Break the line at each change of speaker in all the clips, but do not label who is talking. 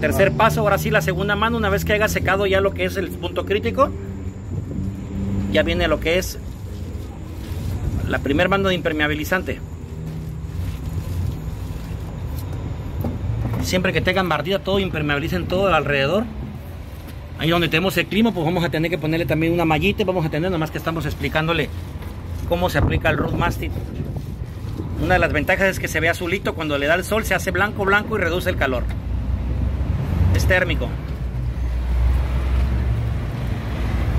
Tercer paso, ahora sí la segunda mano, una vez que haya secado ya lo que es el punto crítico, ya viene lo que es la primer mano de impermeabilizante. Siempre que tengan partida todo, impermeabilicen todo alrededor. Ahí donde tenemos el clima, pues vamos a tener que ponerle también una mallita. Vamos a tener, nomás que estamos explicándole cómo se aplica el root mastic. Una de las ventajas es que se ve azulito cuando le da el sol, se hace blanco, blanco y reduce el calor. Es térmico.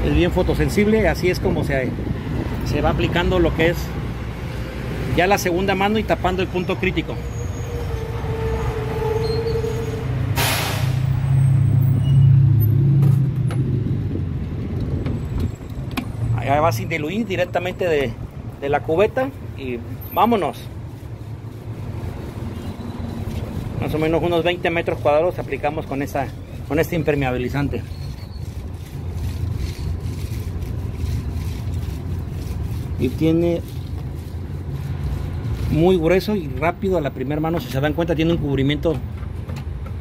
Es bien fotosensible, así es como se, se va aplicando lo que es ya la segunda mano y tapando el punto crítico. Allá va sin diluir directamente de, de la cubeta y vámonos. Más o menos unos 20 metros cuadrados aplicamos con, esta, con este impermeabilizante. Y tiene muy grueso y rápido a la primera mano. Si se dan cuenta, tiene un cubrimiento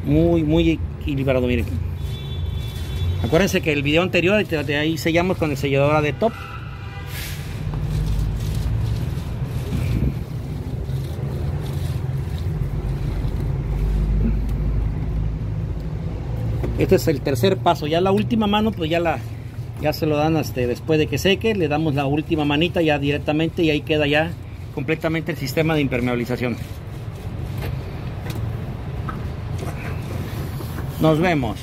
muy, muy equilibrado. Miren. Acuérdense que el video anterior, ahí sellamos con el sellador de top. Este es el tercer paso. Ya la última mano, pues ya la ya se lo dan este, después de que seque. Le damos la última manita ya directamente y ahí queda ya completamente el sistema de impermeabilización. Nos vemos.